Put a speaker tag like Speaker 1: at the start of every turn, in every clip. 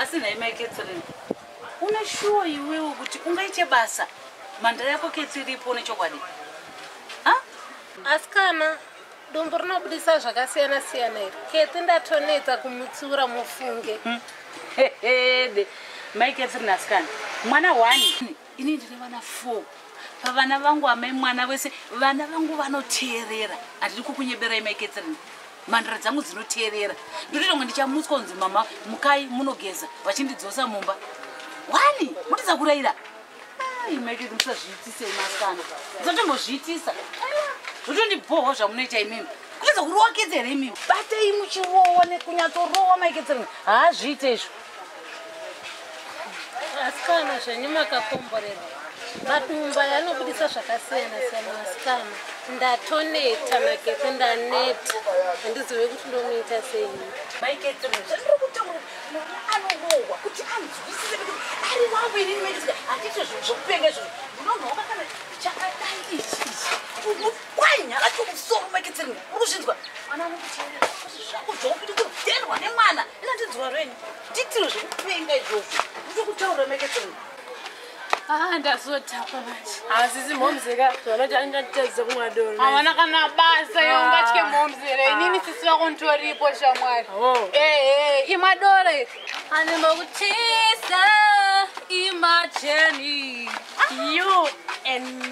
Speaker 1: asi nhai mai catherine une shuwa iwewo kuti ungaite basa? Mhandara yako keti iripo nechokwadi. Ha?
Speaker 2: Asikana dumbu rinobudisa zvakasiyana siyana iri keti ndatoneta kumutsiura mufunge.
Speaker 1: Hede mai catherine asikana. Mwana wani? Ini ndine vana four. Pavana vangu amai mwana wese vana vangu vanoteerera. Handidi kukunyeberai mai catherine mhandara dzangu dzinoteerera. Ndototonga ndichamutswa kunzi mama mukai munogeza. Vachindidzosa mumba. Wani? Mutiza kurayira imaitoti musazviitisei masikana. Musatombozviitisa zvotondibhohwa zvamunoita imimi. Kutiza kurowa kedzere imimi? Batei muchirowa nekunyatorowa maikedzereni haazviite izvo.
Speaker 2: Asikana zvenyu makakomborerwa madumba yanobudisa zvakasiyana siyana asikana ndatoneta makete ndaneta handizive kuti ndomuita
Speaker 1: mwana anorohwa kuti anzwisise ari wangu inini maikedzereni handiti zvinhu zvokupenga izvozvo munonhoka
Speaker 2: a ndazotapa manje.
Speaker 3: Hasisi momzeka zvanoti andingatitedzise kumwadoro
Speaker 4: havana kana basa yeungatye momzere inini sisi vako nditoripo shamwari
Speaker 3: Oh.
Speaker 4: ehe imadore
Speaker 2: animokutisa imajeni.
Speaker 3: You and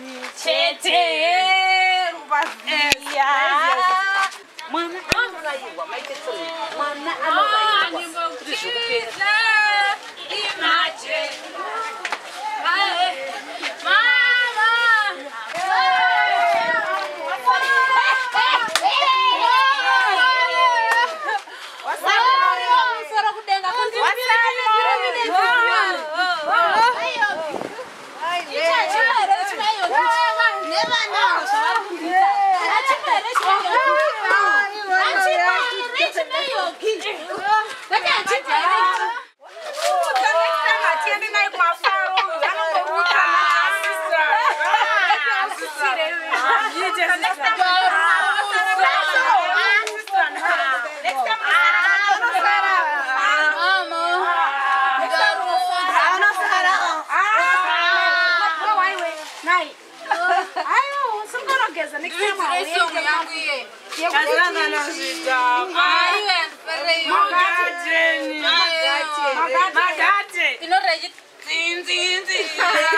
Speaker 4: Magate.
Speaker 1: Magate. Magate. Magate. Magate. Magate. Magate. Magate.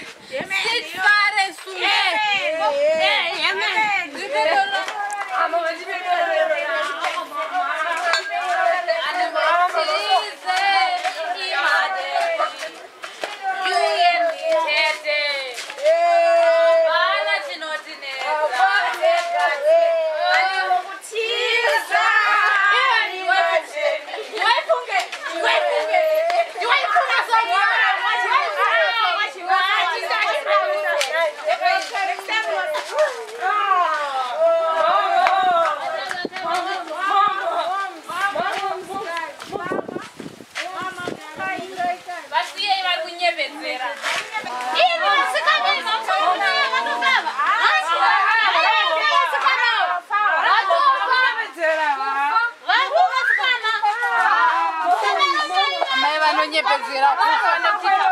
Speaker 4: se fare su. Amen. Amen. Amen. Vasiyei vari kunyepedzera amai vanonyepedzera. Kufa nekuti